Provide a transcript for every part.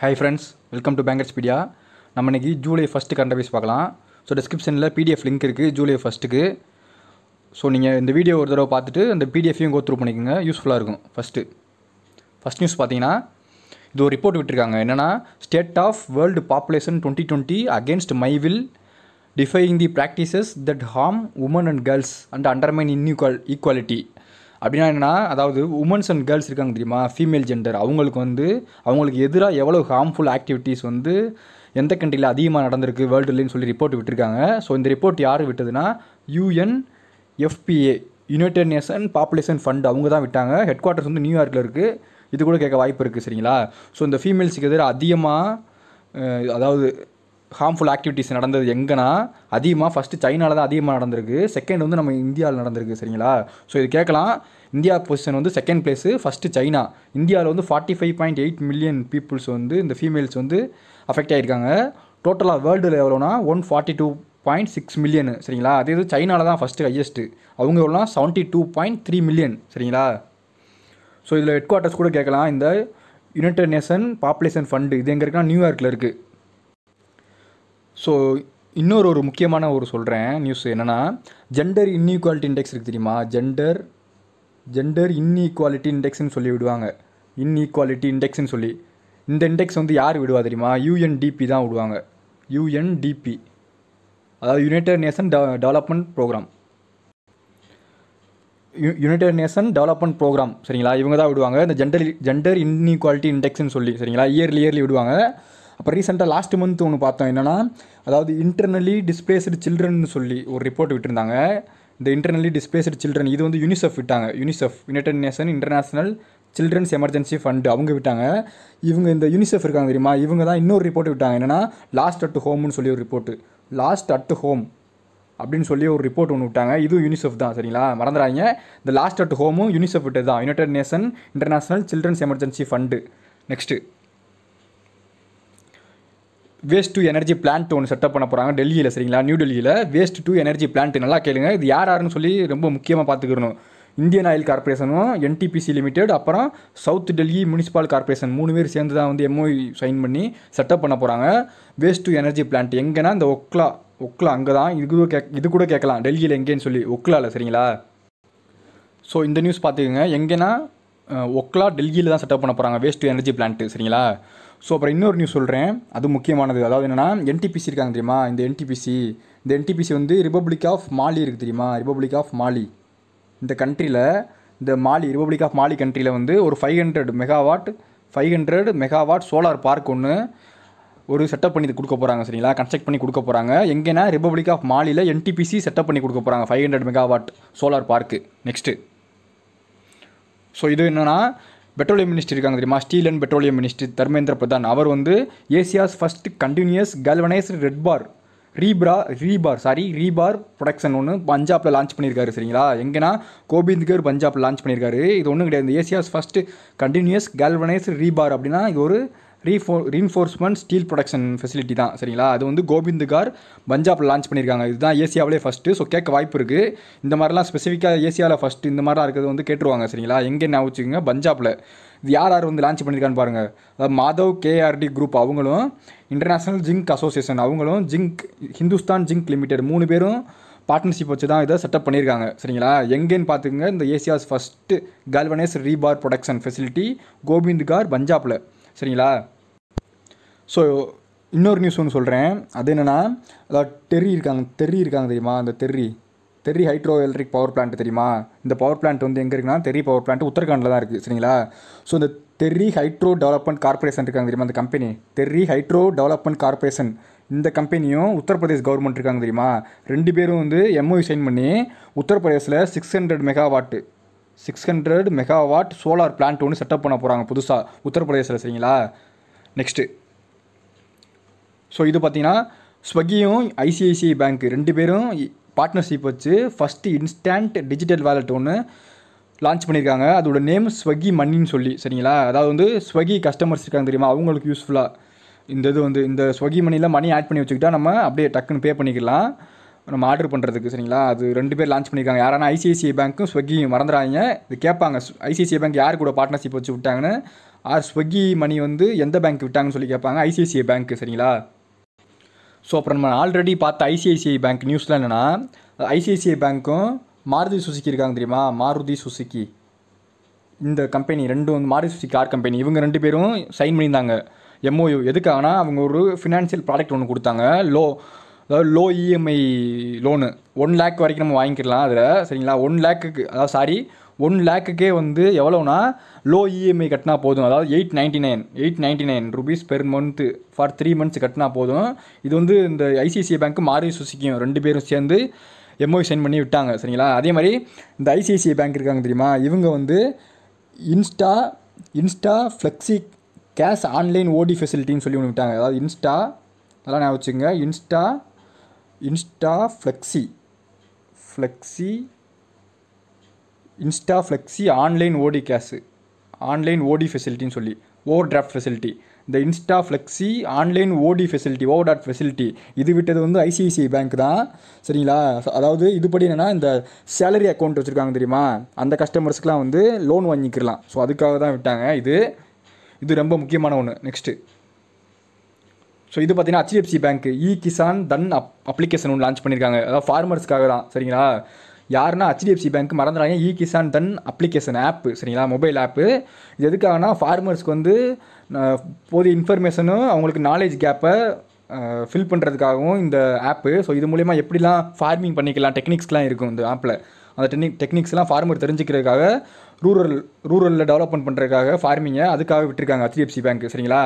Hi friends welcome to bankers pedia நம்ம இன்றைக்கி July first current affairs பார்க்கலாம். So டிஸ்கிரிப்ஷனில் பிடிஎஃப் லிங்க் இருக்குது ஜூலை ஃபஸ்ட்டுக்கு ஸோ நீங்கள் இந்த வீடியோ ஒரு தடவை பார்த்துட்டு அந்த பிடிஎஃப்பையும் கோ த்ரூ பண்ணிக்கோங்க. யூஸ்ஃபுல்லாக இருக்கும் ஃபஸ்ட்டு ஃபஸ்ட் நியூஸ் பார்த்தீங்கன்னா இது ஒரு ரிப்போர்ட் விட்டுருக்காங்க. என்னென்னா state of world population twenty twenty against my will defying the practices that harm women and girls and undermine inequal equality அப்படின்னா என்னன்னா அதாவது உமன்ஸ் அண்ட் கேர்ள்ஸ் இருக்காங்க தெரியுமா? ஃபீமேல் ஜெண்டர் அவங்களுக்கு வந்து அவங்களுக்கு எதிராக எவ்வளோ ஹார்ம்ஃபுல் ஆக்டிவிட்டீஸ் வந்து எந்த கண்ட்ரியில் அதிகமாக நடந்திருக்கு வேர்ல்டுலேன்னு சொல்லி ரிப்போர்ட் விட்டுருக்காங்க. ஸோ இந்த ரிப்போர்ட் யார் விட்டதுன்னா UN FPA united nation population fund அவங்க தான் விட்டாங்க. ஹெட் குவார்ட்டர்ஸ் வந்து நியூயார்க்கில் இருக்குது இது கூட கேட்க வாய்ப்பு இருக்குது சரிங்களா? ஸோ இந்த ஃபீமேல்ஸுக்கு எதிராக அதிகமாக அதாவது ஹார்ம்ஃபுல் ஆக்டிவிட்டீஸ் நடந்தது எங்கன்னா அதிகமாக ஃபஸ்ட்டு சைனாவில் தான் அதிகமாக நடந்திருக்கு. செகண்ட் வந்து நம்ம இந்தியாவில் நடந்திருக்கு சரிங்களா? ஸோ இது கேட்கலாம். இந்தியா பொசிஷன் வந்து செகண்ட் பிளேஸு ஃபஸ்ட்டு சைனா. இந்தியாவில் வந்து forty five point eight million peoples வந்து இந்த ஃபீமேல்ஸ் வந்து அஃபெக்ட் ஆகிருக்காங்க டோட்டலாக வேர்ல்டு எவ்வளோனா one forty two point six million சரிங்களா? அதே இது சைனாவில் தான் ஃபஸ்ட்டு ஹையஸ்ட்டு அவங்க எவ்வளோனா seventy two point three million சரிங்களா? ஸோ இதில் ஹெட் குவார்ட்டர்ஸ் கூட கேட்கலாம். இந்த யுனைடெட் நேஷன் பாப்புலேஷன் ஃபண்டு இது எங்கே இருக்குன்னா நியூயார்க்கில் இருக்குது ஸோ இன்னொரு ஒரு முக்கியமான ஒரு சொல்கிறேன் நியூஸ் என்னென்னா ஜெண்டர் இன்இக்வாலிட்டி இண்டெக்ஸ் இருக்குது தெரியுமா? ஜெண்டர் ஜெண்டர் இன்இக்வாலிட்டி இண்டெக்ஸ்னு சொல்லி விடுவாங்க. இன்இக்வாலிட்டி இண்டெக்ஸ்னு சொல்லி. இந்த இண்டெக்ஸ் வந்து யார் விடுவா தெரியுமா? யூஎன்டிபி தான் விடுவாங்க. யூஎன்டிபி அதாவது united nation development programme united nation development programme சரிங்களா? இவங்க தான் விடுவாங்க. இந்த ஜெண்டர் ஜெண்டர் இன்இக்வாலிட்டி இண்டெக்ஸ்னு சொல்லி சரிங்களா? இயர்லி இயர்லி விடுவாங்க. அப்போ ரீசெண்டாக லாஸ்ட் மந்த் ஒன்று பார்த்தோம். என்னென்னா அதாவது இன்டர்னலி டிஸ்பிளேஸ்டு சில்ட்ரன் சொல்லி ஒரு ரிப்போர்ட் விட்டுருந்தாங்க. இந்த இன்டர்னலி டிஸ்பிளேஸ்டு சில்ட்ரன் இது வந்து யூனிசெஃப் விட்டாங்க. UNICEF united nation international children's emergency fund அவங்க விட்டாங்க. இவங்க இந்த யூனிசெஃப் இருக்காங்க தெரியுமா? இவங்க தான் இன்னொரு ரிப்போர்ட் விட்டாங்க. என்னென்னா லாஸ்ட் அட் ஹோம்னு சொல்லி ஒரு ரிப்போர்ட்டு லாஸ்ட் அட் ஹோம் அப்படின்னு சொல்லி ஒரு ரிப்போர்ட் ஒன்று விட்டாங்க. இதுவும் யூனிசெஃப் தான் சரிங்களா? மறந்துடாங்க இந்த லாஸ்ட் அட் ஹோமும் யூனிசெஃப் விட்டது தான் united nation international children's emergency fund next waste to energy plant ஒன்று செட்டப் பண்ண போகிறாங்க டெல்லியில் சரிங்களா? நியூ டெல்லியில் வேஸ்ட் டு எனர்ஜி பிளான்ட் நல்லா கேளுங்க. இது யார் யாருன்னு சொல்லி ரொம்ப முக்கியமாக பார்த்துக்கணும் இந்தியன் ஆயில் கார்பரேஷனும் என்டிபிசி லிமிடெட் அப்புறம் சவுத் டெல்லி முனிசிபால் கார்பரேஷன் மூணு பேர் சேர்ந்து தான் வந்து எம்ஓ சைன் பண்ணி செட்டப் பண்ண போகிறாங்க வேஸ்ட் டு எனர்ஜி பிளான்ட் எங்கன்னா இந்த ஒக்லா ஒக்லா அங்கே தான் இது கூட கேக் இது கூட கேட்கலாம். டெல்லியில் எங்கேன்னு சொல்லி ஒக்லாவில் சரிங்களா? ஸோ இந்த நியூஸ் பார்த்துக்கோங்க. எங்கேனா ஒக்லா டெல்லியில் தான் செட்டப் பண்ண போகிறாங்க வேஸ்ட் டு எனர்ஜி பிளான்ட்டு சரிங்களா? ஸோ அப்புறம் இன்னொரு நியூஸ் சொல்கிறேன் அது முக்கியமானது. அதாவது என்னென்னா என்டிபிசி இருக்காங்க தெரியுமா? இந்த என்டிபிசி இந்த என்டிபிசி வந்து ரிப்பப்ளிக் ஆஃப் மாலி இருக்குது தெரியுமா? ரிப்பப்ளிக் ஆஃப் மாலி இந்த கண்ட்ரியில் இந்த மாலி ரிப்பப்ளிக் ஆஃப் மாலி கண்ட்ரியில் வந்து ஒரு five hundred megawatt five hundred megawatt solar park ஒன்று ஒரு செட்டப் பண்ணி கொடுக்க போகிறாங்க சரிங்களா? கன்ஸ்ட்ரக்ட் பண்ணி கொடுக்க போகிறாங்க எங்கேனா ரிப்பப்ளிக் ஆஃப் மாலியில் என்டிபிசி செட்டப் பண்ணி கொடுக்க போகிறாங்க five hundred megawatt solar park next so இது என்னென்னா பெட்ரோலியம் மினிஸ்டர் இருக்காங்க தெரியுமா? Steel and petroleum minister Dharmendra Pradhan. அவர் வந்து Asia's first continuous galvanised red bar rebar rebar sorry rebar production ஒன்று பஞ்சாபில் லான்ச் பண்ணியிருக்காரு சரிங்களா? எங்கன்னா கோபிந்த்கர் பஞ்சாப்பில் லான்ச் பண்ணியிருக்காரு. இது ஒன்றும் கிடையாது. Asia's first continuous galvanise rebar அப்படின்னா இது ஒரு ரீஃபோ ரீன்ஃபோர்ஸ்மெண்ட் ஸ்டீல் ப்ரொடக்ஷன் ஃபெசிலிட்டி தான் சரிங்களா? அது வந்து கோபிந்துகார் பஞ்சாபில் லான்ச் பண்ணியிருக்காங்க. இதுதான் ஏசியாவிலே ஃபஸ்ட்டு ஸோ கேட்க வாய்ப்பு இருக்குது இந்த மாதிரிலாம் ஸ்பெசிஃபிக்காக ஏசியாவில் ஃபஸ்ட்டு இந்த மாதிரிலாம் இருக்கிறது வந்து கேட்டுருவாங்க சரிங்களா? எங்கே என்ன வச்சுக்கோங்க பஞ்சாபில். இது யார் யார் வந்து லான்ச் பண்ணியிருக்கான்னு பாருங்கள் அதாவது மாதவ் கேஆர்டி குரூப் அவங்களும் இன்டர்நேஷ்னல் ஜிங்க் அசோசியேஷன் அவங்களும் ஜிங்க் ஹிந்துஸ்தான் ஜிங்க் லிமிடெட் மூணு பேரும் பார்ட்னர்ஷிப் வச்சு தான் இதை செட்டப் பண்ணியிருக்காங்க சரிங்களா? எங்கேன்னு பார்த்துக்கங்க. இந்த Asia's first galvanised rebar production facility Gobindgarh பஞ்சாபில். சரிங்களா? ஸோ இன்னொரு நியூஸ் ஒன்று சொல்கிறேன் அது என்னென்னா அதாவது டெர்ரி இருக்காங்க தெர்ரி இருக்காங்க தெரியுமா? அந்த Tehri Tehri hydro electric power plant தெரியுமா? இந்த பவர் பிளான்ட் வந்து எங்கே இருக்குன்னா தெரி பவர் பிளான்ட் உத்தரகாண்டில் தான் இருக்குது சரிங்களா? ஸோ இந்த தெர்ரி ஹைட்ரோ டெவலப்மெண்ட் கார்பரேஷன் இருக்காங்க தெரியுமா? அந்த company Tehri hydro development corporation இந்த கம்பெனியும் உத்தரப்பிரதேஷ் கவர்மெண்ட் இருக்காங்க தெரியுமா? ரெண்டு பேரும் வந்து எம்ஓஇ சைன் பண்ணி உத்தரப்பிரதேசில் six hundred megawatt six hundred megawatt solar plant ஒன்று செட்டப் பண்ண போகிறாங்க புதுசாக உத்தரப்பிரதேசில் சரிங்களா? நெக்ஸ்ட்டு ஸோ இது பார்த்தீங்கன்னா ஸ்வக்கியும் ஐசிஐசிஐ பேங்க் ரெண்டு பேரும் பார்ட்னர்ஷிப் வச்சு ஃபஸ்ட்டு இன்ஸ்டன்ட் டிஜிட்டல் வேலெட் ஒன்று லான்ச் பண்ணியிருக்காங்க அதோட நேம் ஸ்வக்கி மணின்னு சொல்லி சரிங்களா? அதாவது வந்து ஸ்வக்கி கஸ்டமர்ஸ் இருக்காங்க தெரியுமா? அவங்களுக்கு யூஸ்ஃபுல்லாக இந்த இது வந்து இந்த ஸ்வகி மணியில் மணி ஆட் பண்ணி வச்சுக்கிட்டா நம்ம அப்படியே டக்குன்னு பே பண்ணிக்கலாம். நம்ம ஆர்டர் பண்ணுறதுக்கு சரிங்களா அது ரெண்டு பேர் லான்ச் பண்ணியிருக்காங்க யாரானா ஐசிஐசிஐ பேங்க்கும் ஸ்விக்கியும் மறந்துடாதீங்க இது கேட்பாங்க ஐசிஐசிஐ பேங்க் யார் கூட பார்ட்னர்ஷிப் வச்சு விட்டாங்கன்னு ஆர் ஸ்விக்கி மணி வந்து எந்த பேங்க் விட்டாங்கன்னு சொல்லி கேட்பாங்க ஐசிஐசிஐ பேங்க் சரிங்களா ஸோ அப்புறம் நம்ம ஆல்ரெடி பார்த்த ஐசிஐசிஐ பேங்க் நியூஸில் என்னென்னா ஐசிஐசிஐ பேங்க்கும் மாருதி சுசுக்கி இருக்காங்க தெரியுமா மாருதி சுசுக்கி இந்த கம்பெனி ரெண்டும் வந்து மாருதி சுசுக்கி கார் கம்பெனி இவங்க ரெண்டு பேரும் சைன் பண்ணியிருந்தாங்க எம்ஓயு எதுக்காகனா அவங்க ஒரு ஃபினான்ஷியல் ப்ராடக்ட் ஒன்று கொடுத்தாங்க லோ அதாவது low EMI loan one lakh வரைக்கும் நம்ம வாங்கிக்கலாம் அதில். சரிங்களா? ஒன் லேக்குக்கு அதாவது சாரி ஒன் லேக்குக்கே வந்து எவ்வளோனா லோ இஎம்ஐ கட்டினா போதும். அதாவது eight ninety nine eight ninety nine rupees per month for three months கட்டினா போதும். இது வந்து இந்த ஐசிஐசிஐ பேங்க்கு மாருதி சுசிக்கும் ரெண்டு பேரும் சேர்ந்து எம்ஓஐ சைன் பண்ணி விட்டாங்க. சரிங்களா? அதே மாதிரி இந்த ஐசிஐசிஐ பேங்க் இருக்காங்க தெரியுமா? இவங்க வந்து Insta Insta Flexi cash online OD ஃபெசிலிட்டின்னு சொல்லி ஒன்று விட்டாங்க. அதாவது இன்ஸ்டா அதெல்லாம் ஞாபகம் வச்சுங்க Insta Insta Flexi Flexi Insta Flexi online OD cash online OD ஃபெசிலிட்டின்னு சொல்லி ஓவர் டிராஃப்ட் ஃபெசிலிட்டி. இந்த Insta Flexi online OD facility overdraft facility இது விட்டது வந்து ஐசிஐசிஐ பேங்க் தான். சரிங்களா? அதாவது இதுபடி என்னென்னா இந்த சேலரி அக்கௌண்ட் வச்சுருக்காங்க தெரியுமா? அந்த கஸ்டமர்ஸ்க்குலாம் வந்து லோன் வாங்கிக்கிறலாம் ஸோ அதுக்காக தான் விட்டாங்க. இது இது ரொம்ப முக்கியமான ஒன்று நெக்ஸ்ட்டு. ஸோ இது பார்த்தீங்கன்னா HDFC bank e Kisan Dhan app application ஒன்று லான்ச் பண்ணியிருக்காங்க அதாவது ஃபார்மர்ஸ்க்காக தான் சரிங்களா? யாருன்னா HDFC bank மறந்துடாங்க e Kisan Dhan application app சரிங்களா? மொபைல் ஆப்பு இது எதுக்காகனா ஃபார்மர்ஸ்க்கு வந்து போதிய இன்ஃபர்மேஷனும் அவங்களுக்கு நாலேஜ் கேப்பை ஃபில் பண்ணுறதுக்காகவும் இந்த ஆப்பு ஸோ இது மூலிமா எப்படிலாம் ஃபார்மிங் பண்ணிக்கலாம் டெக்னிக்ஸ்லாம் இருக்கும் இந்த ஆப்பில் அந்த டெக்னிக் டெக்னிக்ஸ்லாம் ஃபார்மர் தெரிஞ்சுக்கிறதுக்காக ரூரல் ரூரலில் டெவலப்மெண்ட் பண்ணுறதுக்காக ஃபார்மிங்கை அதுக்காக விட்டுருக்காங்க ஹெச்டிஎஃப்சி பேங்க் சரிங்களா?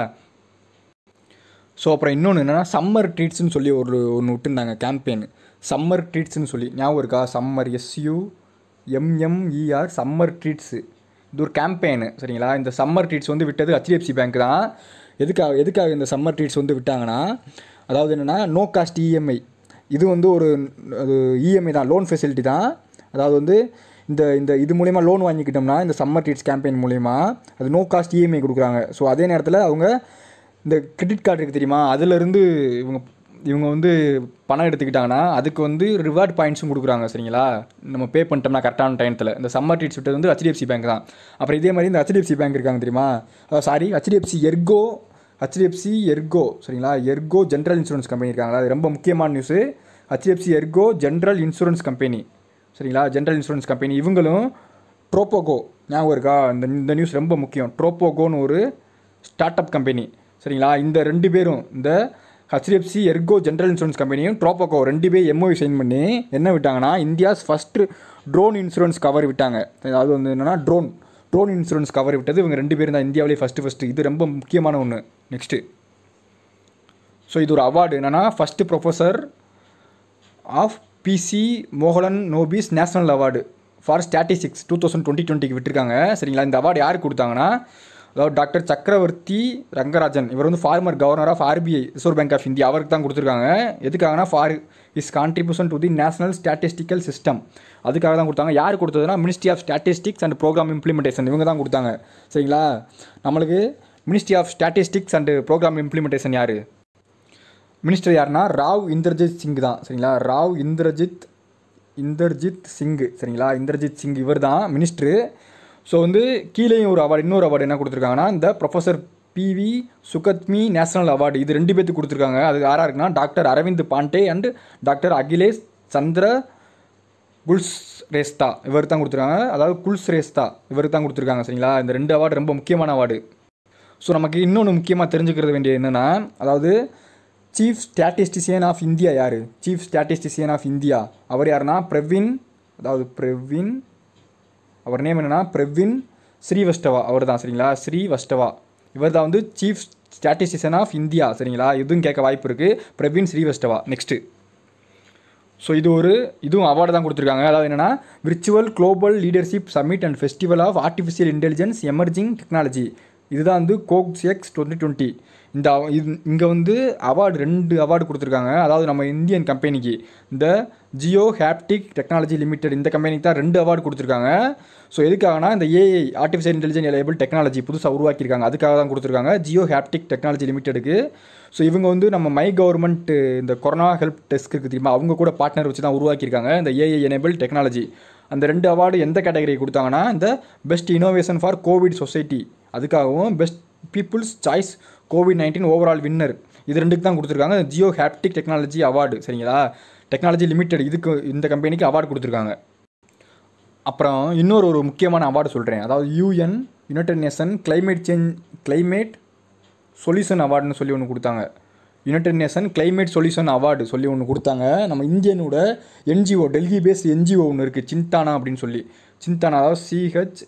ஸோ அப்புறம் இன்னொன்று என்னென்னா சம்மர் ட்ரீட்ஸ்னு சொல்லி ஒரு ஒன்று விட்டுருந்தாங்க கேம்பெயின் சம்மர் ட்ரீட்ஸ்னு சொல்லி ஞாபகம் இருக்கா? Summer S U M M E R summer treats இது ஒரு கேம்பெயின் சரிங்களா? இந்த சம்மர் ட்ரீட்ஸ் வந்து விட்டது ஹெச்டிஎஃப்சி பேங்க் தான். எதுக்காக எதுக்காக இந்த சம்மர் ட்ரீட்ஸ் வந்து விட்டாங்கன்னா அதாவது என்னென்னா நோ காஸ்ட் இஎம்ஐ இது வந்து ஒரு அது இஎம்ஐ தான் லோன் ஃபெசிலிட்டி தான். அதாவது வந்து இந்த இந்த இது மூலிமா லோன் வாங்கிக்கிட்டோம்னா இந்த சம்மர் ட்ரீட்ஸ் கேம்பெயின் மூலிமா அது நோ காஸ்ட் இஎம்ஐ கொடுக்குறாங்க. ஸோ அதே நேரத்தில் அவங்க இந்த கிரெடிட் கார்டு இருக்குது தெரியுமா? அதுலேருந்து இவங்க இவங்க வந்து பணம் எடுத்துக்கிட்டாங்கன்னா அதுக்கு வந்து ரிவார்ட் பாயிண்ட்ஸும் கொடுக்குறாங்க சரிங்களா? நம்ம பே பண்ணிட்டோம்னா கரெக்டான டைத்தில் இந்த சம்மர் ட்ரீட்ஸ் விட்டது வந்து ஹெச்டிஎஃப்சி பேங்க் தான். அப்புறம் இதே மாதிரி இந்த ஹெச்டிஎஃப்சி பேங்க் இருக்காங்க தெரியுமா? Sorry HDFC ERGO HDFC ERGO சரிங்களா? எர்கோ ஜென்ரல் இன்சூரன்ஸ் கம்பெனி இருக்காங்களா? அது ரொம்ப முக்கியமான news HDFC ERGO general insurance company சரிங்களா? ஜென்ரல் இன்சூரன்ஸ் கம்பெனி இவங்களும் ட்ரோப்போகோ ஞாபகம் இருக்கா? இந்த இந்த நியூஸ் ரொம்ப முக்கியம். ட்ரோப்போகோன்னு ஒரு ஸ்டார்ட் அப் கம்பெனி சரிங்களா? இந்த ரெண்டு பேரும் இந்த ஹெச்டிஎஃப்சி எர்கோ ஜென்ரல் இன்சூரன்ஸ் கம்பெனியும் ட்ரோபோகோ ரெண்டு பேர் எம்ஓவி சைன் பண்ணி என்ன விட்டாங்கன்னா India's first drone insurance cover விட்டாங்க. அதாவது வந்து என்னென்னா ட்ரோன் ட்ரோன் இன்சூரன்ஸ் கவர் விட்டது. இவங்க ரெண்டு பேரும் தான் இந்தியாவிலே ஃபஸ்ட்டு ஃபஸ்ட்டு இது ரொம்ப முக்கியமான ஒன்று நெக்ஸ்ட்டு ஸோ இது ஒரு அவார்டு என்னென்னா first professor of PC Mahalanobis national award for statistics two thousand twenty டுவெண்ட்டிக்கு விட்டுருக்காங்க. சரிங்களா? இந்த அவார்டு யாருக்கு கொடுத்தாங்கன்னா அதாவது டாக்டர் சக்கரவர்த்தி ரங்கராஜன். இவர் வந்து former governor of RBI reserve bank of India அவருக்கு தான் கொடுத்துருக்காங்க. எதுக்காகனா for his contribution to the national statistical system அதுக்காக தான் கொடுத்தாங்க. யார் கொடுத்ததுன்னா ministry of statistics and programme implementation இவங்க தான் கொடுத்தாங்க. சரிங்களா? நம்மளுக்கு ministry of statistics and programme implementation யார்? மினிஸ்டர் யாருன்னா ராவ் இந்திரஜித் சிங் தான். சரிங்களா? ராவ் இந்திரஜித் இந்தர்ஜித் சிங். சரிங்களா? இந்திரஜித் சிங் இவர் தான் மினிஸ்ட்ரு ஸோ வந்து கீழேயும் ஒரு அவார்டு இன்னொரு அவார்டு என்ன கொடுத்துருக்காங்கன்னா இந்த professor PV Sukhatme national award இது ரெண்டு பேர்த்துக்கு கொடுத்துருக்காங்க. அது யாராக இருக்குன்னா doctor Arvind Pandey and doctor Akhilesh Chandra Kulshrestha இவருக்கு தான் கொடுத்துருக்காங்க. அதாவது குல்ஸ் ரேஸ்தா இவருக்கு தான் கொடுத்துருக்காங்க சரிங்களா? இந்த ரெண்டு அவார்டு ரொம்ப முக்கியமான அவார்டு ஸோ நமக்கு இன்னொன்று முக்கியமாக தெரிஞ்சுக்கிறது வேண்டிய என்னென்னா அதாவது சீஃப் ஸ்டாட்டிஸ்டிஷியன் ஆஃப் இந்தியா யார்? சீஃப் ஸ்டாட்டிஸ்டிஷியன் ஆஃப் இந்தியா அவர் யாருன்னா பிரவீன் அதாவது பிரவீன் அவர் நேம் என்னென்னா பிரவின் ஸ்ரீவஸ்டவா அவர் தான் சரிங்களா? ஸ்ரீவஸ்டவா இவர் தான் வந்து சீஃப் ஸ்டாட்டிஸ்டிஷன் ஆஃப் இந்தியா சரிங்களா? இதுவும் கேட்க வாய்ப்பு இருக்குது பிரவீன் ஸ்ரீவஸ்டவா நெக்ஸ்ட்டு ஸோ இது ஒரு இதுவும் அவார்டு தான் கொடுத்துருக்காங்க. அதாவது என்னென்னா virtual global leadership summit and festival of artificial intelligence emerging technology இதுதான் வந்து கோக்ஸ் எக்ஸ் டுவெண்ட்டி டுவெண்ட்டி இந்த இது இங்கே வந்து அவார்டு ரெண்டு அவார்டு கொடுத்துருக்காங்க. அதாவது நம்ம இந்தியன் கம்பெனிக்கு இந்த ஜியோ ஹேப்டிக் டெக்னாலஜி லிமிடெட் இந்த கம்பெனிக்கு தான் ரெண்டு அவார்டு கொடுத்துருக்காங்க. ஸோ எதுக்காகனா இந்த AI artificial intelligent enabled technology புதுசாக உருவாக்கியிருக்காங்க. அதுக்காக தான் கொடுத்துருக்காங்க ஜியோ ஹேப்டிக் டெக்னாலஜி லிமிடெடுக்கு ஸோ இவங்க வந்து நம்ம மை கவர்மெண்ட் இந்த கொரோனா ஹெல்ப் டெஸ்க் இருக்குது தெரியுமா? அவங்க கூட பார்ட்னர் வச்சு தான் உருவாக்கியிருக்காங்க இந்த ஏஐ எனேபிள் டெக்னாலஜி அந்த ரெண்டு அவார்டு எந்த கேட்டகரி கொடுத்தாங்கன்னா இந்த best innovation for COVID society அதுக்காகவும் best people's choice COVID nineteen overall winner இது ரெண்டுக்கு தான் கொடுத்துருக்காங்க ஜியோ ஹேப்டிக் டெக்னாலஜி அவார்டு சரிங்களா? டெக்னாலஜி லிமிடெட் இதுக்கு இந்த கம்பெனிக்கு அவார்டு கொடுத்துருக்காங்க. அப்புறம் இன்னொரு ஒரு முக்கியமான அவார்டு சொல்கிறேன் அதாவது UN united nation climate change climate solution அவார்டுன்னு சொல்லி ஒன்று கொடுத்தாங்க. United nation climate solution award சொல்லி ஒன்று கொடுத்தாங்க. நம்ம இந்தியனோட என்ஜிஓ டெல்லி பேஸ்ட் என்ஜிஓ ஒன்று இருக்குது சிந்தானா அப்படின்னு சொல்லி. சிந்தானா அதாவது சிஹெச்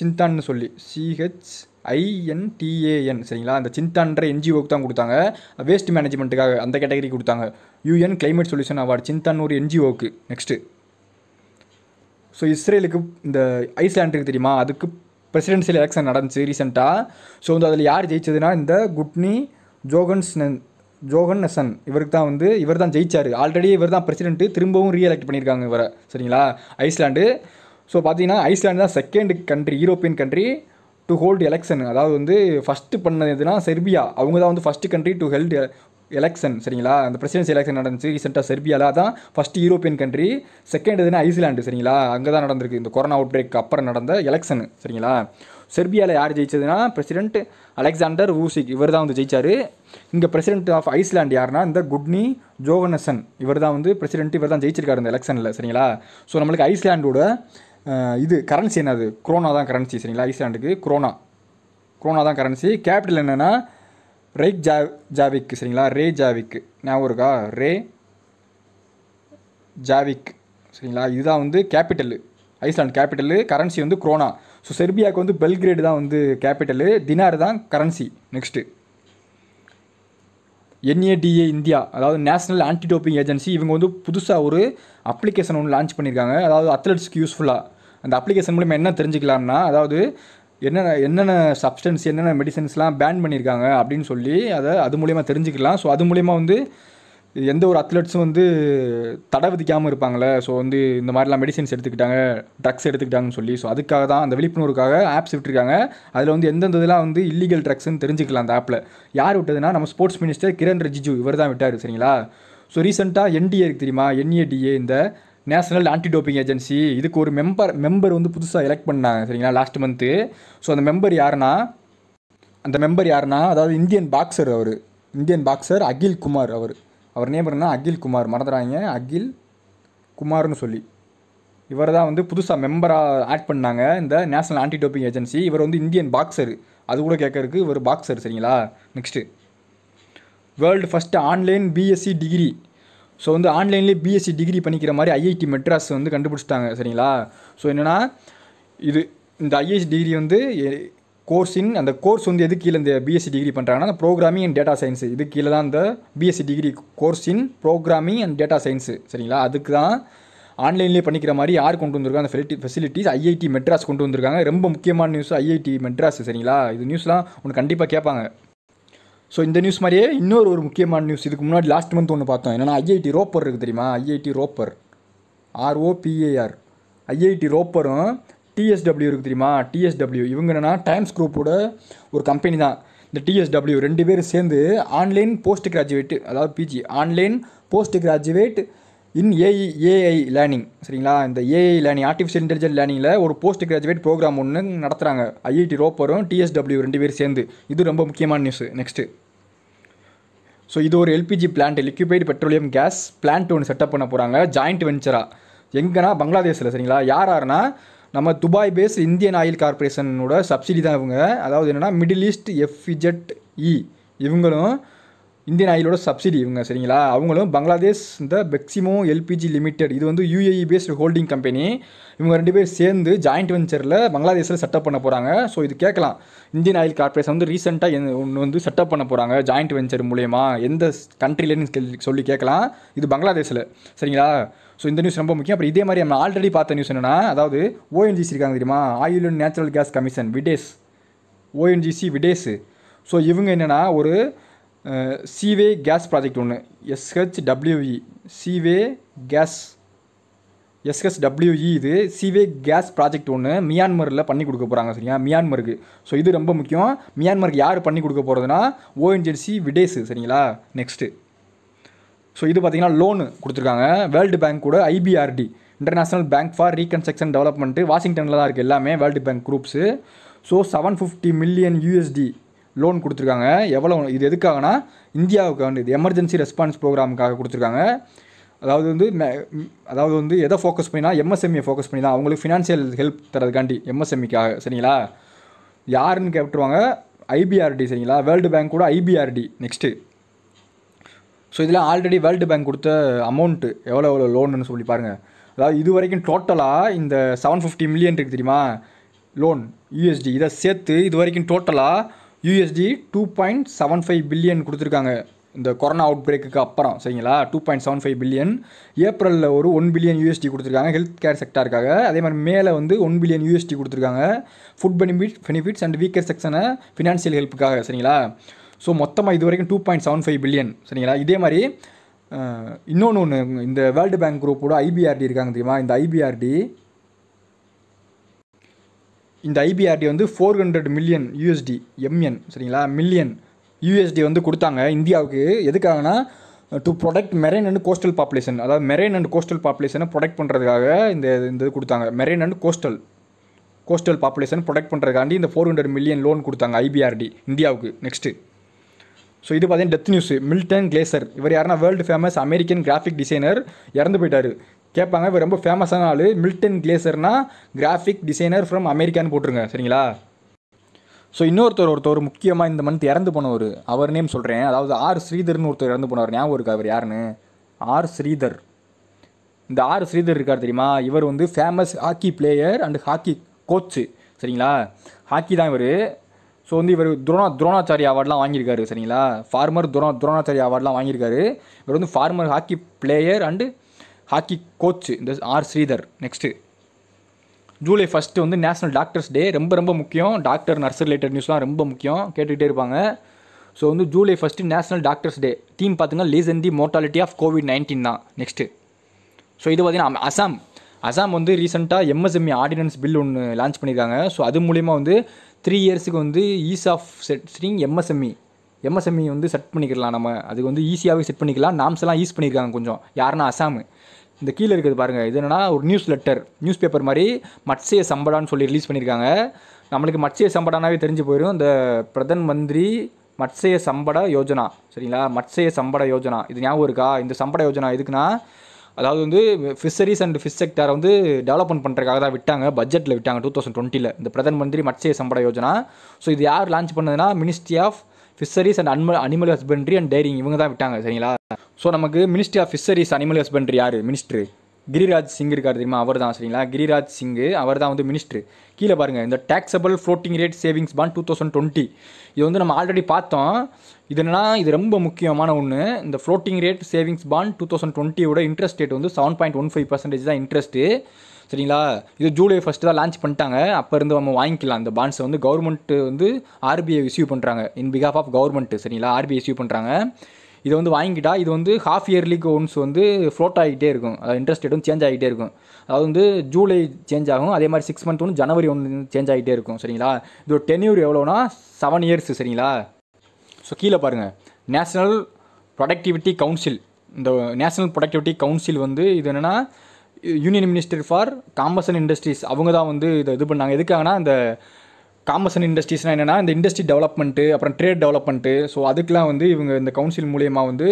சிந்தான்னு சொல்லி. சிஹெச் ஐஎன்டிஏஎன் சரிங்களா? அந்த சிந்தான்ற என்ஜிஓக்கு தான் கொடுத்தாங்க. வேஸ்ட் மேனேஜ்மெண்ட்டுக்காக அந்த கேட்டகரி கொடுத்தாங்க. UN climate solution award Chintan ஒரு என்ஜிஓக்கு நெக்ஸ்ட்டு ஸோ இஸ்ரேலுக்கு இந்த ஐஸ்லாண்டுக்கு தெரியுமா? அதுக்கு பிரசிடென்சியல் எலெக்ஷன் நடந்துச்சு ரீசெண்டாக ஸோ வந்து அதில் யார் ஜெயிச்சதுன்னா இந்த குட்னி ஜோகன்ஸ்னன் ஜோகன்னசன். இவருக்கு தான் வந்து இவர் தான் ஜெயிச்சார். ஆல்ரெடி இவர் தான் பிரசிடென்ட்டு திரும்பவும் ரீஎலெக்ட் பண்ணியிருக்காங்க இவரை. சரிங்களா? ஐஸ்லாண்டு. ஸோ பார்த்தீங்கன்னா ஐஸ்லாண்டு தான் second country European country to hold election அதாவது வந்து ஃபஸ்ட்டு பண்ணது எதுனா செர்பியா. அவங்க தான் வந்து first country to held election சரிங்களா? அந்த பிரசிடென்சி எலெக்ஷன் நடந்துச்சு. ரீசெண்டாக செர்பியாவில் அதான் ஃபஸ்ட்டு யூரோப்பியன் கண்ட்ரி செகண்ட் இதுனா ஐஸ்லாண்டு சரிங்களா? அங்கே தான் நடந்திருக்கு. இந்த கொரோனா அவுட் பிரேக் அப்புறம் நடந்த எலெக்ஷன் சரிங்களா? செர்பியாவில் யார் ஜெயிச்சதுன்னா பிரசிடென்ட் அலெக்சாண்டர் ஊசிக் இவர் தான் வந்து ஜெயிச்சார். இங்கே பிரசிடென்ட் ஆஃப் ஐஸ்லாண்ட் யாருன்னா இந்த குட்னி ஜோகனசன் இவர் தான் வந்து பிரசிடென்ட் இவர் தான் ஜெயிச்சிருக்காரு இந்த எலெக்ஷனில் சரிங்களா? ஸோ நம்மளுக்கு ஐஸ்லாண்டோட இது கரன்சி என்னது? குரோனா தான் கரன்சி சரிங்களா? ஐஸ்லாண்டுக்கு குரோனா குரோனா தான் கரன்சி கேபிட்டல் என்னென்னா ரெய்க் ஜா ஜாவிக் சரிங்களா? ரே ஜாவிக் ஞாபகம் இருக்கா? ரே ஜாவிக் சரிங்களா? இதுதான் வந்து கேபிட்டலு. ஐஸ்லாண்ட் கேபிட்டலு கரன்சி வந்து குரோனா ஸோ செர்பியாவுக்கு வந்து பெல்கிரேடு தான் வந்து கேபிட்டலு. தினார் தான் கரன்சி நெக்ஸ்ட்டு என்ஏடிஏ இந்தியா அதாவது நேஷனல் ஆன்டி டோப்பிங் ஏஜென்சி இவங்க வந்து புதுசாக ஒரு அப்ளிகேஷன் ஒன்று லான்ச் பண்ணியிருக்காங்க. அதாவது அத்லெட்ஸ்க்கு யூஸ்ஃபுல்லாக அந்த அப்ளிகேஷன் மூலிமா என்ன தெரிஞ்சுக்கலாம்னா அதாவது என்னென்ன என்னென்ன சப்ஸ்டன்ஸ் என்னென்ன மெடிசன்ஸ்லாம் பேன் பண்ணியிருக்காங்க அப்படின்னு சொல்லி அதை அது மூலியமாக தெரிஞ்சுக்கலாம். ஸோ அது மூலியமாக வந்து எந்த ஒரு அத்லெட்ஸும் வந்து தடை விதிக்காமல் இருப்பாங்களே ஸோ வந்து இந்த மாதிரிலாம் மெடிசன்ஸ் எடுத்துக்கிட்டாங்க ட்ரக்ஸ் எடுத்துக்கிட்டாங்கன்னு சொல்லி. ஸோ அதுக்காக தான் அந்த விழிப்புணர்வுக்காக ஆப்ஸ் விட்டுருக்காங்க. அதில் வந்து எந்தெந்த இதெல்லாம் வந்து இல்லீகல் ட்ரக்ஸ்னு தெரிஞ்சுக்கலாம் அந்த ஆப்பில் யார் விட்டதுன்னா நம்ம ஸ்போர்ட்ஸ் மினிஸ்டர் கிரண் ரிஜிஜு. இவர் தான் விட்டார் சரிங்களா? ஸோ ரீசெண்டாக என்டிஏ இருக்கு தெரியுமா? என்ஏடிஏ இந்த நேஷனல் ஆன்டி டோப்பிங் ஏஜென்சி இதுக்கு ஒரு மெம்பர் மெம்பர் வந்து புதுசாக எலெக்ட் பண்ணாங்க சரிங்களா லாஸ்ட் மந்த்து ஸோ அந்த மெம்பர் யாருன்னா அந்த மெம்பர் யாருன்னா அதாவது இந்தியன் பாக்ஸர் அவர். இந்தியன் பாக்ஸர் அகில் குமார் அவர். அவர் நேம் என்ன? அகில் குமார். மறந்துடாங்க அகில் குமார்னு சொல்லி. இவர் தான் வந்து புதுசாக மெம்பராக ஆட் பண்ணாங்க இந்த நேஷனல் ஆன்டி டோப்பிங் ஏஜென்சி இவர் வந்து இந்தியன் பாக்ஸர் அது கூட கேட்கறதுக்கு இவர் பாக்ஸர் சரிங்களா? Next world first online BSc degree so வந்து ஆன்லைன்லேயே பிஎஸ்சி டிகிரி பண்ணிக்கிற மாதிரி ஐஐடி மெட்ராஸ் வந்து கண்டுபிடிச்சிட்டாங்க சரிங்களா? ஸோ என்னென்னா இது இந்த ஐஐசி டிகிரி வந்து கோர்ஸின் அந்த கோர்ஸ் வந்து எது கீழே இந்த பிஎஸ்சி டிகிரி பண்ணுறாங்கன்னா அந்த ப்ரோக்ராமிங் அண்ட் டேட்டா சயின்ஸ் இது கீழே தான் இந்த பிஎஸ்சி டிகிரி கோர்ஸின் ப்ரோக்ராமிங் அண்ட் டேட்டா சயின்ஸு சரிங்களா? அதுக்கு தான் ஆன்லைன்லேயே பண்ணிக்கிற மாதிரி யார் கொண்டு வந்திருக்காங்க அந்த ஃபெசிலிட்டி ஃபெசிலிட்டிஸ் ஐஐடி மெட்ராஸ் கொண்டு வந்திருக்காங்க. ரொம்ப முக்கியமான நியூஸ் ஐஐடி மெட்ராஸ் சரிங்களா? இது நியூஸ்லாம் உனக்கு கண்டிப்பாக கேட்பாங்க. ஸோ இந்த நியூஸ் மாதிரியே இன்னொரு ஒரு முக்கியமான நியூஸ் இதுக்கு முன்னாடி லாஸ்ட் மந்த் ஒன்று பார்த்தோம். என்னென்னா ஐஐடி ரோப்பர் இருக்குது தெரியுமா? IIT Ropar R O P A R IIT ரோப்பரும் TSW இருக்குது தெரியுமா? டிஎஸ்டபிள்யூ இவங்க என்னென்னா டைம்ஸ் குரூப்போட ஒரு கம்பெனி தான். இந்த டிஎஸ்டபிள்யூ ரெண்டு பேரும் சேர்ந்து ஆன்லைன் போஸ்ட் கிராஜுவேட் அதாவது PG online postgraduate in AI AI learning சரிங்களா? இந்த ஏஐ லேர்னிங் ஆர்டிஃபிஷியல் இன்டெலிஜென்ட் லேர்னிங்கில் ஒரு போஸ்ட் கிராஜுவேட் ப்ரோக்ராம் ஒன்று நடத்துகிறாங்க ஐஐடி ரோப்பரும் டிஎஸ்டபிள்யூ ரெண்டு பேரும் சேர்ந்து. இது ரொம்ப முக்கியமான நியூஸ் நெக்ஸ்ட்டு ஸோ இது ஒரு LPG plant liquefied petroleum gas plant ஒன்று செட்டப் பண்ண போகிறாங்க ஜாயிண்ட் வெஞ்சராக எங்கன்னா பங்களாதேஷில் சரிங்களா? யார் யாருன்னா நம்ம துபாய் பேஸ் இந்தியன் ஆயில் கார்பரேஷனோட சப்சிடி தான் இவங்க. அதாவது என்னென்னா மிடில் ஈஸ்ட் எஃப்இஜெட் இ இவங்களும் இந்தியன் ஆயிலோட சப்சிடி இவங்க சரிங்களா? அவங்களும் பங்களாதேஷ் இந்த பெக்சிமோ எல்பிஜி லிமிடெட் இது வந்து யூஏஇ பேஸ்டு ஹோல்டிங் கம்பெனி இவங்க ரெண்டு பேர் சேர்ந்து ஜாயிண்ட் வெஞ்சரில் பங்களாதேஷில் செட்டப் பண்ண போகிறாங்க ஸோ இது கேட்கலாம். இந்தியன் ஆயில் கார்பரேஷன் வந்து ரீசெண்டாக ஒன்று வந்து செட்டப் பண்ண போகிறாங்க ஜாயிண்ட் வெஞ்சர் மூலயமா. எந்த கண்ட்ரிலேன்னு சொல்லி கேட்கலாம். இது பங்களாதேஷில் சரிங்களா? ஸோ இந்த நியூஸ் ரொம்ப முக்கியம். அப்புறம் இதே மாதிரி நம்ம ஆல்ரெடி பார்த்த நியூஸ் என்னென்னா அதாவது ஓஎன்ஜிசி இருக்காங்க தெரியுமா? Oil and natural gas commission Videsh ONGC Videsh so இவங்க என்னென்னா ஒரு சீவே கேஸ் ப்ராஜெக்ட் ஒன்று எஸ்ஹெச்டபிள்யூஇ சீவே கேஸ் எஸ்எஸ்டபிள்யூஇ இது சிவே கேஸ் ப்ராஜெக்ட் ஒன்று மியான்மரில் பண்ணி கொடுக்க போகிறாங்க சரியா? மியான்மருக்கு. ஸோ இது ரொம்ப முக்கியம். மியான்மருக்கு யார் பண்ணி கொடுக்க போகிறதுனா ஓஎன்ஜிசி விடேஸு சரிங்களா? நெக்ஸ்ட்டு ஸோ இது பார்த்தீங்கன்னா லோனு கொடுத்துருக்காங்க. வேர்ல்டு பேங்க் கூட IBRD international bank for reconstruction development வாஷிங்டனில் தான் இருக்குது எல்லாமே world bank groups so seven fifty million USD loan கொடுத்துருக்காங்க. எவ்வளோ இது எதுக்காகனா இந்தியாவுக்கு வந்து இது எமர்ஜென்சி ரெஸ்பான்ஸ் ப்ரோக்ராமுக்காக கொடுத்துருக்காங்க. அதாவது வந்து மே- அதாவது வந்து எதை ஃபோக்கஸ் பண்ணினா எம்எஸ்எம்இயை ஃபோக்கஸ் பண்ணி தான் அவங்களுக்கு ஃபினான்ஷியல் ஹெல்ப் தரதுக்காண்டி எம்எஸ்எம்இக்காக சரிங்களா? யாருன்னு கேட்டுருவாங்க? ஐபிஆர்டி சரிங்களா? வேர்ல்டு பேங்க் கூட ஐபிஆர்டி நெக்ஸ்ட்டு ஸோ இதில் ஆல்ரெடி வேர்ல்டு பேங்க் கொடுத்த அமௌண்ட்டு எவ்வளோ எவ்வளோ லோன்னு சொல்லி பாருங்கள் அதாவது இது வரைக்கும் டோட்டலாக இந்த செவன் ஃபிஃப்டி மில்லியன் இருக்குது தெரியுமா? லோன் யூஎஸ்டி இதை சேர்த்து இது வரைக்கும் டோட்டலாக USD two point seven five billion கொடுத்துருக்காங்க. இந்த கொரோனா அவுட் பிரேக்குக்கு அப்புறம் சரிங்களா? Two point seven five billion ஏப்ரலில் ஒரு ஒன் பில்லியன் யூஎஸ்டி கொடுத்துருக்காங்க ஹெல்த் கேர் செக்டாருக்காக அதே மாதிரி மேலே வந்து ஒன் பில்லியன் யூஎஸ்டி கொடுத்துருக்காங்க. Food benefit benefits and weaker செக்ஷனை financial ஹெல்ப்புக்காக சரிங்களா? ஸோ மொத்தமாக இது வரைக்கும் two point seven five billion சரிங்களா? இதே மாதிரி இன்னொன்று ஒன்று இந்த வேர்ல்டு பேங்க் குரூப்போட ஐபிஆர்டி இருக்காங்க தெரியுமா? இந்த ஐபிஆர்டி இந்த ஐபிஆர்டி வந்து four hundred million USD MN சரிங்களா? மில்லியன் யூஎஸ்டி வந்து கொடுத்தாங்க இந்தியாவுக்கு. எதுக்காகனா to protect marine and coastal population அதாவது மெரைன் அண்ட் கோஸ்டல் பாப்புலேஷனை ப்ரொடெக்ட் பண்ணுறதுக்காக இந்த இந்த இது கொடுத்தாங்க. Marine and coastal coastal population protect பண்ணுறதுக்காண்டி இந்த ஃபோர் ஹண்ட்ரட் மில்லியன் லோன் கொடுத்தாங்க ஐபிஆர்டி இந்தியாவுக்கு. நெக்ஸ்ட்டு ஸோ இது பார்த்தீங்கன்னா டெத் நியூஸ் மில்டன் கிளேசர் இவர் யாருன்னா world famous American graphic designer இறந்து போயிட்டார். கேட்பாங்க. இவர் ரொம்ப ஃபேமஸான ஆள். மில்டன் கிளேசர்னா கிராஃபிக் டிசைனர் ஃப்ரம் அமெரிக்கான்னு போட்டுருங்க. சரிங்களா? ஸோ இன்னொருத்தர் ஒருத்தர் முக்கியமாக இந்த மந்த் இறந்து போனவர். அவர் நேம் சொல்கிறேன் அதாவது ஆர் ஸ்ரீதர்னு ஒருத்தர் இறந்து போனவர் ஞாபகம் இருக்கா அவர் யாருன்னு? ஆர் ஸ்ரீதர். இந்த ஆர் ஸ்ரீதர் இருக்கார் தெரியுமா? இவர் வந்து famous hockey player and hockey coach சரிங்களா? ஹாக்கி தான் இவர். ஸோ வந்து இவர் துரோணா துரோணாச்சாரி அவார்ட்லாம் வாங்கியிருக்காரு. சரிங்களா? ஃபார்மர் துரோ துரோணாச்சாரி அவார்ட்லாம் வாங்கியிருக்காரு. இவர் வந்து former hockey player and hockey coach இந்த R Sridhar next July first வந்து நேஷனல் டாக்டர்ஸ் டே ரொம்ப ரொம்ப முக்கியம். டாக்டர் நர்ஸ் ரிலேட்டட் நியூஸ்லாம் ரொம்ப முக்கியம். கேட்டுக்கிட்டே இருப்பாங்க. ஸோ வந்து July first national doctors day theme பார்த்துங்க lessen the mortality of COVID nineteen தான். நெக்ஸ்ட்டு ஸோ இது பார்த்திங்கன்னா அசாம். அசாம் வந்து ரீசெண்டாக எம்எஸ்எம்இ ஆர்டினன்ஸ் பில் ஒன்று லான்ச் பண்ணியிருக்காங்க ஸோ அது மூலிமா வந்து த்ரீ இயர்ஸுக்கு வந்து ease of setting MSME MSME வந்து செட் பண்ணிக்கலாம் நம்ம. அதுக்கு வந்து ஈஸியாகவே செட் பண்ணிக்கலாம். நாம்ஸ் எல்லாம் யூஸ் பண்ணியிருக்காங்க கொஞ்சம். யாருன்னா அசாம். இந்த கீழே இருக்குது பாருங்கள் இது என்னென்னா ஒரு நியூஸ் லெட்டர் நியூஸ் பேப்பர் மாதிரி மட்சே சம்படான்னு சொல்லி ரிலீஸ் பண்ணியிருக்காங்க நம்மளுக்கு மட்சே சம்படானாவே தெரிஞ்சு போயிடும் இந்த பிரதன் மந்திரி மத்ஸ்ய சம்பட யோஜனா சரிங்களா? மத்ஸ்ய சம்பட யோஜனா. இது ஞாபகம் இருக்கா? இந்த சம்பட யோஜனா எதுக்குன்னா அதாவது வந்து ஃபிஷரிஸ் அண்ட் ஃபிஷ் செக்டாரை வந்து டெவலப்மெண்ட் பண்ணுறதுக்காக தான் விட்டாங்க. பட்ஜெட்டில் விட்டாங்க டூ தௌசண்ட் டுவெண்ட்டியில் இந்த பிரதன் மந்திரி மத்ஸ்ய சம்பட யோஜனா. ஸோ இது யார் launch பண்ணதுன்னா ministry of fisheries and animal animal husbandry and dairying இவங்க தான் விட்டாங்க சரிங்களா? ஸோ நமக்கு ministry of fisheries animal husbandry யார்? மினிஸ்ட்ரு கிரிராஜ் சிங் இருக்கார் தெரியுமா? அவர் தான் சரிங்களா? கிரிராஜ் சிங்கு அவர் தான் வந்து மினிஸ்ட்ரு கீழே பாருங்கள் இந்த taxable floating rate savings bond two thousand twenty இது வந்து நம்ம ஆல்ரெடி பார்த்தோம். இது என்னன்னா இது ரொம்ப முக்கியமான ஒன்று இந்த floating rate savings bond two thousand டுவெண்ட்டியோட interest rate வந்து seven point one five percentage தான் இன்ட்ரெஸ்ட்டு சரிங்களா? இது ஜூலை ஃபஸ்ட்டு தான் லான்ச் பண்ணிட்டாங்க. அப்போ இருந்து நம்ம வாங்கிக்கலாம். அந்த பாண்ட்ஸை வந்து கவர்மெண்ட்டு வந்து ஆர்பிஐ இஸ்யூ பண்ணுறாங்க இன் பிகாஃப் ஆஃப் கவர்மெண்ட்டு சரிங்களா? ஆர்பிஐ இஸ்யூ பண்ணுறாங்க இதை வந்து வாங்கிக்கிட்டா இது வந்து ஹாஃப் இயர்லிக்கு ஒன்ஸ் வந்து ஃப்ளோட் ஆகிட்டே இருக்கும். அதாவது இன்ட்ரெஸ்ட் ரேட்டும் சேஞ்ச் ஆகிட்டே இருக்கும். அதாவது வந்து ஜூலை சேஞ்ச் ஆகும். அதே மாதிரி சிக்ஸ் மந்த் ஒன்று ஜனவரி ஒன்று சேஞ்ச் ஆகிட்டே இருக்கும். சரிங்களா? இதோட டென்யூர் எவ்வளோனா செவன் இயர்ஸ் சரிங்களா? ஸோ கீழே பாருங்கள் நேஷ்னல் ப்ரொடக்டிவிட்டி கவுன்சில் இந்த நேஷ்னல் ப்ரொடக்டிவிட்டி கவுன்சில் வந்து இது என்னென்னா union minister for commerce and industries. அவங்க தான் வந்து இதை இது பண்ணாங்க. எதுக்காகனா இந்த காமர்ஸ் அண்ட் இண்டஸ்ட்ரீஸ்னால் என்னென்னா இந்த இண்டஸ்ட்ரி டெவலப்மெண்ட்டு அப்புறம் ட்ரேட் டெவலப்மெண்ட்டு. ஸோ அதுக்கெலாம் வந்து இவங்க இந்த கவுன்சில் மூலியமாக வந்து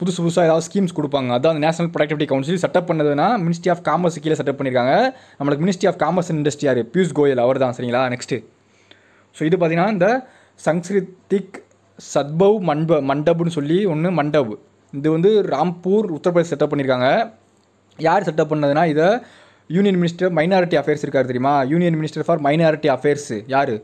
புதுசு புதுசாக ஏதாவது ஸ்கீம்ஸ் கொடுப்பாங்க. அதான் அந்த நேஷனல் ப்ரொடக்டிவிட்டி கவுன்சில் செட்டப் பண்ணதுன்னா மினிஸ்ட்ரி ஆஃப் காமர்ஸ் கீழே செட்டப் பண்ணியிருக்காங்க. நம்மளுக்கு ministry of commerce and industry யார்? பியூஷ் கோயல் அவர் தான். சரிங்களா? நெக்ஸ்ட்டு ஸோ இது பார்த்தீங்கன்னா இந்த சங்ஸ்கிருத்திக் சத்பவ் மண்ப மண்டபுன்னு சொல்லி ஒன்று மண்டப். இது வந்து ராம்பூர் உத்தரப்பிரதேஷ் செட்டப் பண்ணியிருக்காங்க. யார் செட்டப் பண்ணதுன்னா இதை யூனியன் மினிஸ்டர் மைனாரிட்டி அஃபேர்ஸ் இருக்கார் தெரியுமா? Union minister for minority affairs யார்?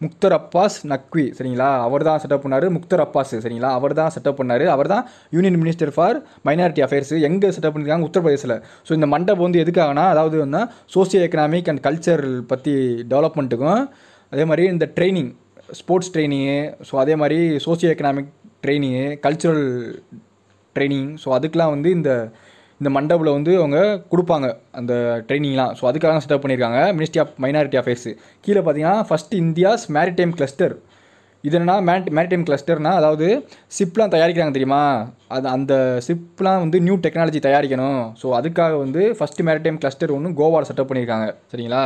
முக்தர் அப்பாஸ் நக்வி சரிங்களா? அவர் தான் செட்டப் பண்ணார். முக்தர் அப்பாஸ் சரிங்களா? அவர் தான் செட்டப் பண்ணார். அவர் தான் union minister for minority affairs எங்கே செட்டப் பண்ணியிருக்காங்க உத்தரப்பிரதேசில் ஸோ இந்த மண்டபம் வந்து எதுக்காகனா அதாவது வந்து சோசியோ எக்கனாமிக் அண்ட் கல்ச்சர் பற்றி டெவலப்மெண்ட்டுக்கும் அதே மாதிரி இந்த ட்ரைனிங் ஸ்போர்ட்ஸ் ட்ரைனிங்கு ஸோ அதே மாதிரி socio economic training cultural training so அதுக்கெலாம் வந்து இந்த இந்த மண்டபில் வந்து அவங்க கொடுப்பாங்க அந்த ட்ரைனிங்லாம். ஸோ அதுக்காக செட்டப் பண்ணியிருக்காங்க. மினிஸ்ட்ரி ஆஃப் மைனாரிட்டி அஃபேர்ஸ் கீழே பார்த்தீங்கன்னா ஃபஸ்ட் இந்தியாஸ் மேரிடைம் கிளஸ்டர் இது என்னன்னா மேட் மேரிடைம் கிளஸ்டர்னா அதாவது சிப்லாம் தயாரிக்கிறாங்க தெரியுமா? அது அந்த சிப்லாம் வந்து நியூ டெக்னாலஜி தயாரிக்கணும். ஸோ அதுக்காக வந்து ஃபஸ்ட்டு மேரிடைம் கிளஸ்டர் ஒன்று கோவாவில் செட்டப் பண்ணியிருக்காங்க. சரிங்களா?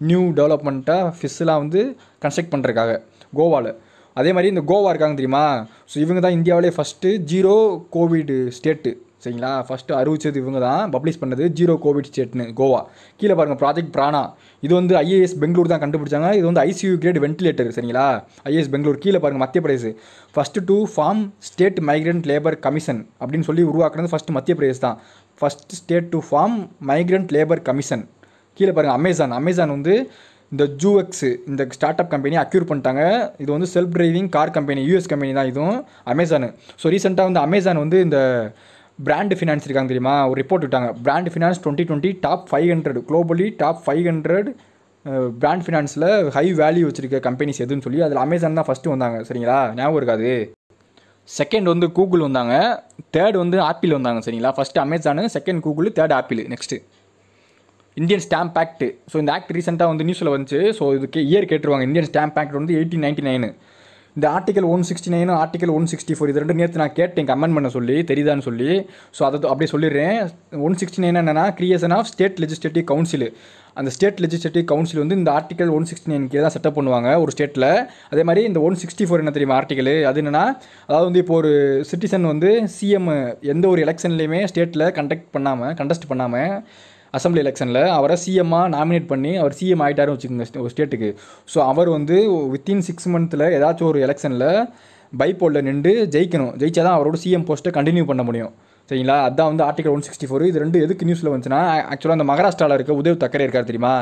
நியூ டெவலப்மெண்ட்டாக ஃபிஷ்லாம் வந்து கன்ஸ்ட்ரக்ட் பண்ணுறதுக்காக கோவாவில் அதே மாதிரி இந்த கோவா இருக்காங்க தெரியுமா? ஸோ இவங்க தான் இந்தியாவிலே ஃபஸ்ட்டு ஜீரோ கோவிட் ஸ்டேட்டு சரிங்களா? ஃபஸ்ட்டு அறிவிச்சது இவங்க தான் பப்ளிஷ் பண்ணது ஜீரோ கோவிட் ஸ்டேட்னு கோவா. கீழே பாருங்கள் ப்ராஜெக்ட் பிராணா இது வந்து ஐஏஎஸ் பெங்களூர் தான் கண்டுபிடிச்சாங்க. இது வந்து ஐசியூ கிரேட் வென்டிலேட்டர் சரிங்களா? ஐஏஎஸ் பெங்களூர் கீழே பாருங்கள் Madhya Pradesh first to form state migrant labour commission அப்படின்னு சொல்லி உருவாக்குனது ஃபஸ்ட்டு மத்திய பிரதேஷ் தான். First state to form migrant labour commission கீழே பாருங்கள் அமேசான் அமேசான் வந்து இந்த ஜூஎக்ஸ் இந்த ஸ்டார்ட் அப் கம்பெனி அக்யூர் பண்ணிட்டாங்க. இது வந்து self driving car company US company தான் இதுவும் அமேசானு ஸோ ரீசெண்டாக வந்து அமேசான் வந்து இந்த பிராண்ட் ஃபினான்ஸ் இருக்காங்க தெரியுமா? ஒரு ரிப்போர்ட் விட்டாங்க. Brand finance twenty twenty top five hundred globally top five hundred brand ஃபினான்ஸில் high value வச்சுருக்க கம்பெனிஸ் எதுன்னு சொல்லி அதில் அமேசான் தான் ஃபஸ்ட்டு வந்தாங்க. சரிங்களா? ஞாபகம் இருக்காது. செகண்ட் வந்து கூகுள் வந்தாங்க. தேர்ட் வந்து ஆப்பிள் வந்தாங்க. சரிங்களா? First Amazon second Google third Apple next Indian stamp act so இந்த ஆக்ட் ரீசெண்டாக வந்து நியூஸில் வந்துச்சு. ஸோ இதுக்கு இயர் கேட்டுருவாங்க. இந்தியன் ஸ்டாம்ப் ஆக்ட் வந்து எயிட்டீன் நைன்டி நைனு இந்த article one sixty nine article one sixty four இது ரெண்டு நேற்று நான் கேட்டேன் கமெண்ட் பண்ண சொல்லி தெரியுதான்னு சொல்லி. ஸோ அதை அப்படியே சொல்லிடுறேன். ஒன் சிக்ஸ்டி நைன் என்னென்னா creation of state legislative council அந்த ஸ்டேட் லெஜிஸ்லேட்டிவ் கவுன்சில் வந்து இந்த ஆர்டிகல் ஒன் சிக்ஸ்டி நைனுக்கு தான் செட்டப் பண்ணுவாங்க ஒரு ஸ்டேட்டில் அதே மாதிரி இந்த ஒன் சிக்ஸ்டி ஃபோர் என்ன தெரியுமா ஆர்டிகல் அது என்னென்னா அதாவது வந்து இப்போ ஒரு சிட்டிசன் வந்து சிஎம் எந்த ஒரு எலெக்ஷன்லேயுமே ஸ்டேட்டில் கண்டக்ட் பண்ணாமல் கண்டஸ்ட் பண்ணாமல் அசம்பிளி எலெக்ஷனில் அவரை சிஎம்மாக நாமினேட் பண்ணி அவர் சிஎம் ஆகிட்டாருன்னு வச்சுக்கோங்க ஒரு ஸ்டேட்டுக்கு. ஸோ அவர் வந்து வித்தின் சிக்ஸ் மந்த்தில் ஏதாச்சும் ஒரு எலெக்ஷனில் பைப்போலில் நின்று ஜெயிக்கணும். ஜெயிச்சா தான் அவரோட சிஎம் போஸ்ட்டை கண்டினியூ பண்ண முடியும். சரிங்களா? அதான் வந்து ஆர்டிகல் ஒன் சிக்ஸ்டி ஃபோர் இது ரெண்டு எதுக்கு நியூஸில் வந்துச்சுன்னா ஆக்சுவலாக அந்த மகாராஷ்டிராவில் இருக்க உதவ் தக்கரே இருக்கார் தெரியுமா?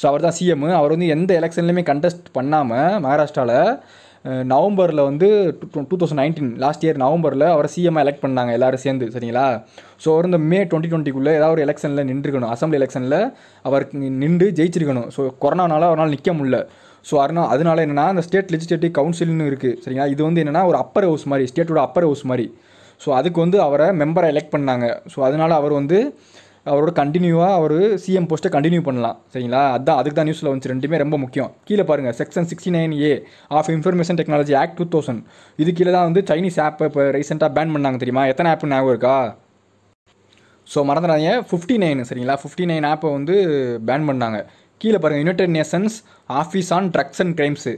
ஸோ அவர் தான் சிஎம் அவர் வந்து எந்த எலெக்ஷன்லையுமே கண்டெஸ்ட் பண்ணாமல் மகாராஷ்டிராவில் நவம்பரில் வந்து two thousand nineteen last year நவம்பரில் அவரை சிஎம் எலெக்ட் பண்ணாங்க எல்லோரும் சேர்ந்து சரிங்களா? ஸோ அவர் இந்த மே டுவெண்ட்டி டுவெண்ட்டிக்குள்ளே ஏதாவது ஒரு எலெக்ஷனில் நின்றுக்கணும் அசம்பிளி எலெக்ஷனில் அவர் நின்று ஜெயிச்சிருக்கணும். ஸோ கொரோனானால அவரால் நிற்க முடியல. ஸோ அதனால் அதனால என்னென்னா அந்த ஸ்டேட் லெஜிஸ்லேட்டிவ் கவுன்சில்னு இருக்குது சரிங்களா? இது வந்து என்னென்னா ஒரு அப்பர் ஹவுஸ் மாதிரி ஸ்டேட்டோட அப்பர் ஹவுஸ் மாதிரி. ஸோ அதுக்கு வந்து அவரை மெம்பரை எலெக்ட் பண்ணாங்க. ஸோ அதனால் அவர் வந்து அவரோட கண்டினியூவாக அவர் சிஎம் போஸ்ட்டை கண்டினியூ பண்ணலாம். சரிங்களா? அதான் அதுக்கு தான் நியூஸில் வந்து ரெண்டுமே ரொம்ப முக்கியம். கீழே பாருங்கள் section sixty nine A of information technology act two thousand இது கீழே தான் வந்து சைனீஸ் ஆப்பை இப்போ ரீசெண்டாக பேன் பண்ணாங்க தெரியுமா? எத்தனை ஆப் ஞாபகம் இருக்கா? ஸோ மறந்துடாதீங்க. ஃபிஃப்டி நைன் சரிங்களா? ஃபிஃப்டி நைன் ஆப்பை வந்து பேன் பண்ணாங்க. கீழே பாருங்கள் United Nations office on drugs and crimes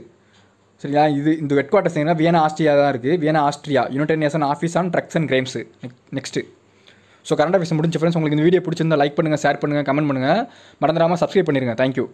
சரிங்களா? இது இந்த ஹெட் குவார்ட்டர்ஸ் எங்கன்னா வியனா ஆஸ்ட்ரியா தான் இருக்குது Vienna Austria United Nation office on drugs and crimes next so current office முடிஞ்ச ஃப்ரெண்ட்ஸ் உங்களுக்கு இந்த வீடியோ பிடிச்சிருந்தா லைக் பண்ணுங்கள் ஷேர் பண்ணுங்கள் கமெண்ட் பண்ணுங்கள் மறந்துடாமல் சப்ஸ்கிரைப் பண்ணிடுங்க தேங்க்யூ